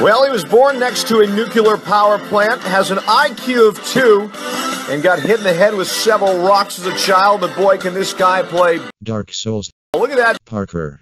Well, he was born next to a nuclear power plant, has an IQ of two, and got hit in the head with several rocks as a child. But boy, can this guy play. Dark Souls. Look at that. Parker.